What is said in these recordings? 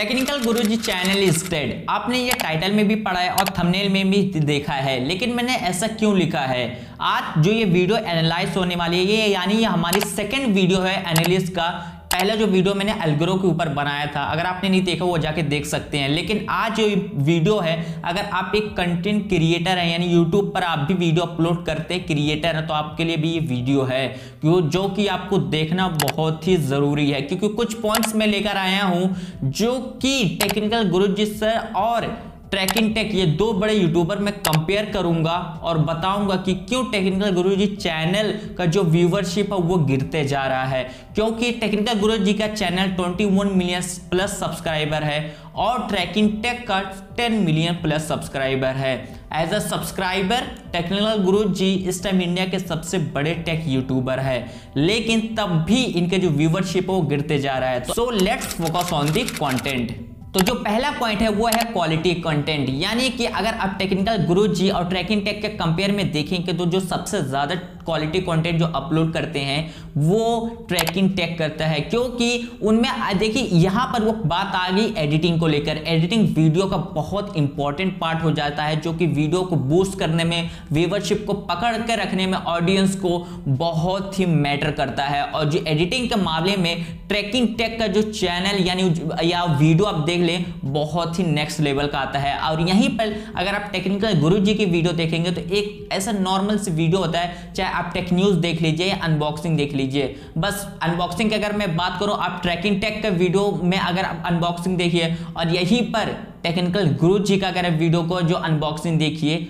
Technical Guruji channel is dead आपने ये title में भी पढ़ा है और थंबनेल में भी देखा है, लेकिन मैंने ऐसा क्यों लिखा है? आज जो ये वीडियो एनालाइज होने वाली है, ये यानी ये हमारी सेकेंड वीडियो है एनालिस्ट का। पहला जो वीडियो मैंने अलग्रो के ऊपर बनाया था, अगर आपने नहीं देखा, वो जाके देख सकते हैं। लेकिन आज जो वीडियो है, अगर आप एक कंटेंट क्रिएटर हैं, यानी यूट्यूब पर आप भी वीडियो अपलोड करते हैं क्रिएटर हैं तो आपके लिए भी ये वीडियो है जो कि आपको देखना बहुत ही ज़रूरी है। क्योंकि कुछ पॉइंट्स मैं लेकर आया हूँ, जो कि टेक्निकल गुरु सर और ट्रैकिंग टेक ये दो बड़े यूट्यूबर मैं कंपेयर करूँगा और बताऊँगा कि क्यों टेक्निकल गुरु जी चैनल का जो व्यूवरशिप है वो गिरते जा रहा है। क्योंकि टेक्निकल गुरुजी का चैनल 21 मिलियन प्लस सब्सक्राइबर है और ट्रैकिंग टेक का 10 मिलियन प्लस सब्सक्राइबर है। As a subscriber technical Guru ji इस टाइम इंडिया के सबसे बड़े टेक यूट्यूबर है। लेकिन तब भी इनके जो व्यूवरशिप है वो गिरते जा रहा है। So let's focus on the content तो जो पहला पॉइंट है, वो है क्वालिटी कंटेंट यानी कि अगर आप टेक्निकल गुरु जी और ट्रैकिंग टेक के कंपेयर में देखेंगे तो जो सबसे ज़्यादा क्वालिटी कंटेंट जो अपलोड करते हैं, वो ट्रैकिंग टेक करता है। क्योंकि उनमें देखिए, यहाँ पर वो बात आ गई एडिटिंग को लेकर। एडिटिंग वीडियो का बहुत इंपॉर्टेंट पार्ट हो जाता है, जो कि वीडियो को बूस्ट करने में व्यूवरशिप को पकड़ कर रखने में ऑडियंस को बहुत ही मैटर करता है। और जो एडिटिंग के मामले में ट्रैकिंग टेक का जो चैनल यानी या वीडियो आप देख लें, बहुत ही नेक्स्ट लेवल का आता है। और यहीं पर अगर आप टेक्निकल गुरु जी की वीडियो देखेंगे तो एक ऐसा नॉर्मल सी वीडियो होता है, चाहे आप टेक न्यूज़ देख लीजिए अनबॉक्सिंग देख लीजिए। बस अनबॉक्सिंग की अगर मैं बात करूँ, आप ट्रैकिंग टेक का वीडियो में अगर आप अनबॉक्सिंग देखिए, और यहीं पर टेक्निकल गुरु जी का अगर वीडियो को जो अनबॉक्सिंग देखिए।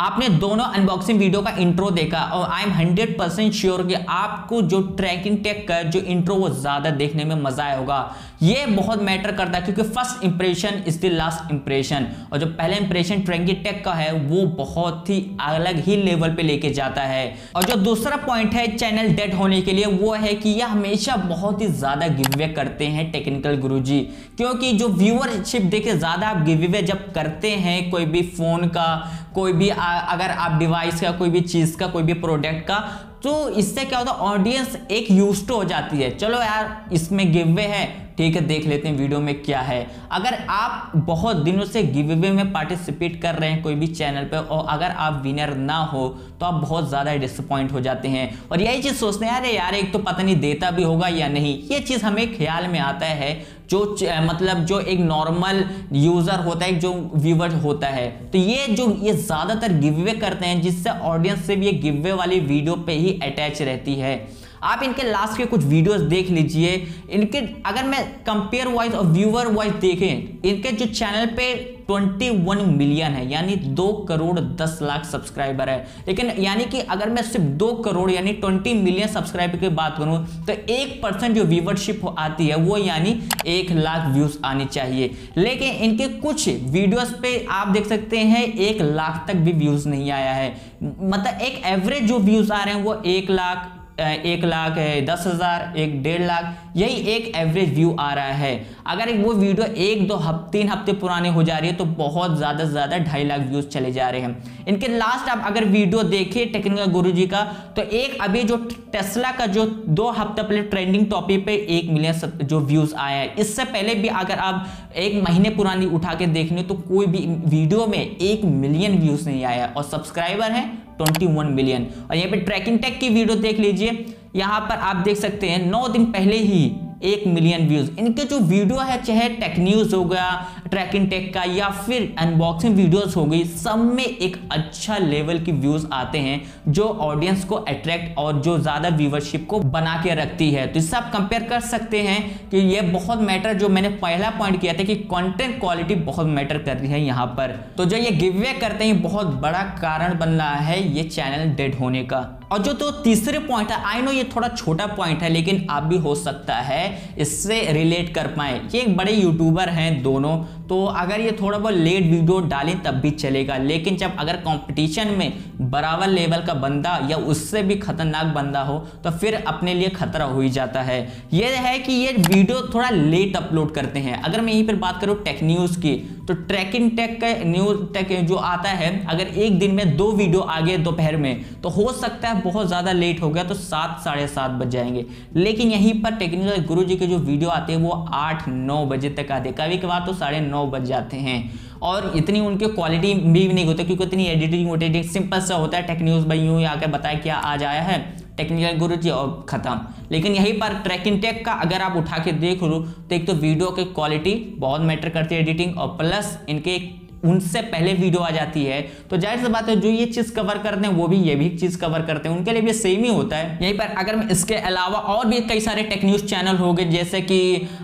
आपने दोनों अनबॉक्सिंग वीडियो का इंट्रो देखा और I am hundred percent sure कि आपको जो ट्रैकिंग टेक का जो इंट्रो वो ज़्यादा देखने में मज़ा आया होगा। ये बहुत मैटर करता है क्योंकि first impression is the last impression और जो पहला इंप्रेशन ट्रैकिंग टेक का है वो बहुत ही अलग ही लेवल पे लेके जाता है। और जो दूसरा पॉइंट है चैनल डेड होने के लिए वो है कि यह हमेशा बहुत ही ज़्यादा गिवे करते हैं टेक्निकल गुरु क्योंकि जो व्यूअरशिप देखे ज़्यादा आप गिवे जब करते हैं कोई भी फ़ोन का कोई भी आ, अगर आप डिवाइस का, कोई भी चीज़ का, कोई भी प्रोडक्ट का तो इससे क्या होता है ऑडियंस एक यूज़ हो जाती है। चलो यार, इसमें गिव वे है ठीक है, देख लेते हैं वीडियो में क्या है। अगर आप बहुत दिनों से गिव अवे में पार्टिसिपेट कर रहे हैं कोई भी चैनल पे और अगर आप विनर ना हो तो आप बहुत ज़्यादा डिसअपॉइंट हो जाते हैं। और यही चीज़ सोचते हैं, अरे यार, एक तो पता नहीं देता भी होगा या नहीं। ये चीज़ हमें ख्याल में आता है, जो मतलब जो एक नॉर्मल यूज़र होता है जो व्यूवर होता है। तो ये जो, ये ज़्यादातर गिव अवे करते हैं, जिससे ऑडियंस से भी ये गिव अवे वाली वीडियो पे ही अटैच रहती है। आप इनके लास्ट के कुछ वीडियोस देख लीजिए। इनके, अगर मैं कंपेयर वाइज और व्यूअर वाइज देखें, इनके जो चैनल पे 21 मिलियन है, यानी दो करोड़ दस लाख सब्सक्राइबर है। लेकिन यानी कि अगर मैं सिर्फ़ दो करोड़, यानी 20 मिलियन सब्सक्राइबर की बात करूँ तो एक परसेंट जो व्यूवरशिप आती है, वो यानी एक लाख व्यूज़ आनी चाहिए। लेकिन इनके कुछ वीडियोस पे आप देख सकते हैं, एक लाख तक भी व्यूज़ नहीं आया है। मतलब एक एवरेज जो व्यूज़ आ रहे हैं, वो एक लाख एक लाख दस हज़ार, एक डेढ़ लाख, यही एक एवरेज व्यू आ रहा है। अगर एक वो वीडियो एक, दो हफ़्ते, तीन हफ़्ते पुराने हो जा रही है तो बहुत ज़्यादा से ज़्यादा ढाई लाख व्यूज़ चले जा रहे हैं। इनके लास्ट आप अगर वीडियो देखें टेक्निकल गुरु जी का तो एक अभी जो टेस्ला का जो दो हफ़्ते पहले ट्रेंडिंग टॉपिक पे एक मिलियन जो व्यूज़ आया है। इससे पहले भी अगर आप एक महीने पुरानी उठा के देखने तो कोई भी वीडियो में एक मिलियन व्यूज़ नहीं आया और सब्सक्राइबर है 21 मिलियन और यहाँ पे ट्रैकिंग टेक की वीडियो देख लीजिए। यहाँ पर आप देख सकते हैं, नौ दिन पहले ही एक मिलियन व्यूज़ इनके जो वीडियो है, चाहे टेक न्यूज़ हो गया ट्रैक इन टेक का, या फिर अनबॉक्सिंग वीडियोस हो गई, सब में एक अच्छा लेवल की व्यूज़ आते हैं, जो ऑडियंस को अट्रैक्ट और जो ज़्यादा व्यूवरशिप को बना के रखती है। तो इससे आप कंपेयर कर सकते हैं कि ये बहुत मैटर जो मैंने पहला पॉइंट किया था कि कंटेंट क्वालिटी बहुत मैटर कर रही है यहाँ पर। तो जो ये गिवे करते हैं बहुत बड़ा कारण बन रहा है ये चैनल डेड होने का। और जो तो तीसरे पॉइंट है आई नो ये थोड़ा छोटा पॉइंट है, लेकिन आप भी हो सकता है, इससे रिलेट कर पाए। ये एक बड़े यूट्यूबर हैं दोनों तो अगर ये थोड़ा बहुत लेट वीडियो डालें, तब भी चलेगा। लेकिन जब अगर कंपटीशन में बराबर लेवल का बंदा या उससे भी खतरनाक बंदा हो तो फिर अपने लिए खतरा हो ही जाता है। ये है कि ये वीडियो थोड़ा लेट अपलोड करते हैं। अगर मैं यहीं पर बात करूँ टेक न्यूज़ की तो ट्रैकिंग टेक का न्यूज़ टेक जो आता है, अगर एक दिन में दो वीडियो आ गए दोपहर में तो हो सकता है बहुत ज़्यादा लेट हो गया तो सात, साढ़े सात बज जाएँगे। लेकिन यहीं पर टेक्निकल गुरु जी के जो वीडियो आते हैं, वो आठ, नौ बजे तक आते कभी कभार तो साढ़े नौ बज जाते हैं। और इतनी उनके क्वालिटी भी नहीं होती, क्योंकि इतनी एडिटिंग वोडिटिंग सिंपल सा होता है। टेक न्यूज़ भाई यूँ आकर बताया क्या आज आया है टेक्निकल गुरु जी और ख़त्म। लेकिन यहीं पर ट्रैकिंग टेक का अगर आप उठा के देख लो तो एक तो वीडियो की क्वालिटी बहुत मैटर करती है एडिटिंग और प्लस इनके उनसे पहले वीडियो आ जाती है। तो ज़ाहिर सी बात है, जो ये चीज़ कवर करते हैं, वो भी ये भी चीज़ कवर करते हैं। उनके लिए भी सेम ही होता है। यहीं पर अगर मैं इसके अलावा और भी कई सारे टेक न्यूज़ चैनल हो गए, जैसे कि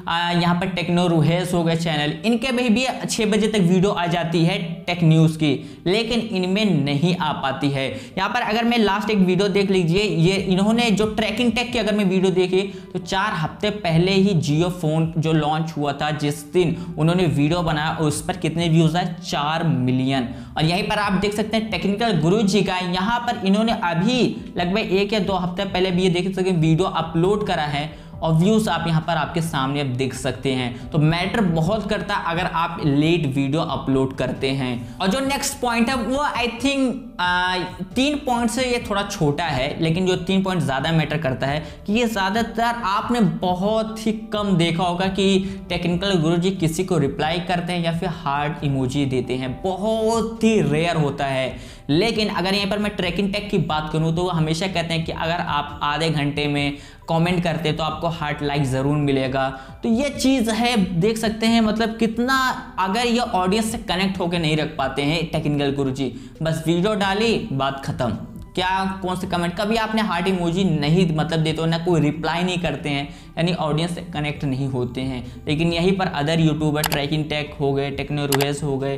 यहाँ पर टेक्नो रूहेस हो गए चैनल इनके में भी छः बजे तक वीडियो आ जाती है टेक न्यूज़ की, लेकिन इनमें नहीं आ पाती है। यहाँ पर अगर मैं लास्ट एक वीडियो देख लीजिए, ये इन्होंने जो ट्रैकिंग टेक की अगर मैं वीडियो देखी तो चार हफ़्ते पहले ही जियो फ़ोन जो लॉन्च हुआ था, जिस दिन उन्होंने वीडियो बनाया उस पर कितने व्यूज़ आए? चार मिलियन। और यहीं पर आप देख सकते हैं टेक्निकल गुरु जी का यहाँ पर इन्होंने अभी लगभग एक या दो हफ़्ते पहले भी ये देख सकते हैं, वीडियो अपलोड करा है और व्यूज़ आप यहाँ पर आपके सामने अब देख सकते हैं। तो मैटर बहुत करता है अगर आप लेट वीडियो अपलोड करते हैं। और जो नेक्स्ट पॉइंट है, वो आई थिंक तीन पॉइंट से ये थोड़ा छोटा है, लेकिन जो तीन पॉइंट ज़्यादा मैटर करता है, कि ये ज़्यादातर आपने बहुत ही कम देखा होगा कि टेक्निकल गुरु जी किसी को रिप्लाई करते हैं या फिर हार्ड इमोजी देते हैं। बहुत ही रेयर होता है। लेकिन अगर यहाँ पर मैं ट्रैकिंग टैग की बात करूँ तो वो हमेशा कहते हैं कि अगर आप आधे घंटे में कमेंट करते तो आपको हार्ट लाइक ज़रूर मिलेगा। तो ये चीज़ है, देख सकते हैं मतलब कितना अगर ये ऑडियंस से कनेक्ट होकर नहीं रख पाते हैं टेक्निकल गुरुजी। बस वीडियो डाली, बात ख़त्म। क्या, कौन से कमेंट कभी आपने हार्ट इमोजी नहीं मतलब देते हो, ना कोई रिप्लाई नहीं करते हैं, यानी ऑडियंस से कनेक्ट नहीं होते हैं। लेकिन यहीं पर अदर यूट्यूबर ट्रैकिंग टेक हो गए टेक्नोरवेज हो गए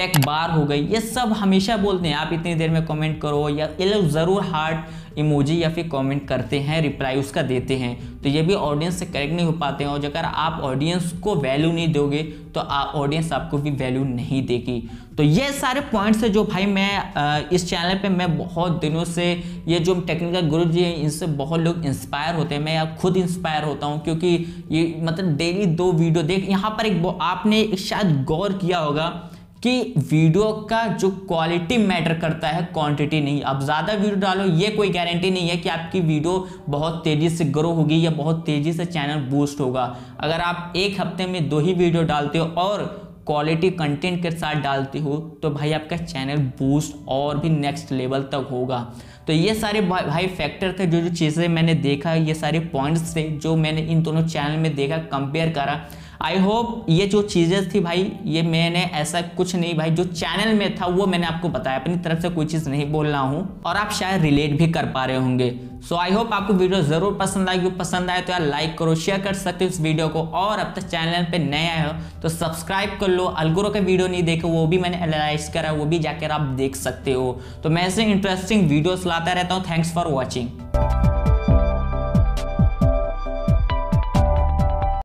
टेक बार हो गई, ये सब हमेशा बोलते हैं। आप इतनी देर में कमेंट करो या ये लोग ज़रूर हार्ट इमोजी या फिर कमेंट करते हैं रिप्लाई उसका देते हैं। तो ये भी ऑडियंस से करेक्ट नहीं हो पाते हैं और अगर आप ऑडियंस को वैल्यू नहीं दोगे तो आप ऑडियंस आपको भी वैल्यू नहीं देगी। तो ये सारे पॉइंट्स है जो भाई मैं इस चैनल पे मैं बहुत दिनों से, ये जो टेक्निकल गुरु जी हैं, इनसे बहुत लोग इंस्पायर होते हैं। मैं आप खुद इंस्पायर होता हूँ क्योंकि ये मतलब डेली दो वीडियो देख, यहाँ पर एक आपने शायद गौर किया होगा कि वीडियो का जो क्वालिटी मैटर करता है क्वांटिटी नहीं। अब ज़्यादा वीडियो डालो, ये कोई गारंटी नहीं है कि आपकी वीडियो बहुत तेज़ी से ग्रो होगी या बहुत तेज़ी से चैनल बूस्ट होगा। अगर आप एक हफ़्ते में दो ही वीडियो डालते हो और क्वालिटी कंटेंट के साथ डालते हो तो भाई आपका चैनल बूस्ट और भी नेक्स्ट लेवल तक होगा। तो ये सारे भाई फैक्टर थे, जो जो चीज़ें मैंने देखा, ये सारे पॉइंट्स थे, जो मैंने इन दोनों चैनल में देखा कंपेयर करा। आई होप ये जो चीज़ें थी भाई, ये मैंने ऐसा कुछ नहीं भाई, जो चैनल में था, वो मैंने आपको बताया। अपनी तरफ़ से कोई चीज़ नहीं बोल रहा हूँ और आप शायद रिलेट भी कर पा रहे होंगे। सो आई होप आपको वीडियो ज़रूर पसंद आएगी पसंद आए तो यार लाइक करो शेयर कर सकते हो इस वीडियो को। और अब तक चैनल पे नए आए हो तो सब्सक्राइब कर लो। अलगुरो का वीडियो नहीं देखे, वो भी मैंने एनालाइज करा, वो भी जाकर आप देख सकते हो। तो मैं ऐसे इंटरेस्टिंग वीडियोस लाता रहता हूँ। Thanks for watching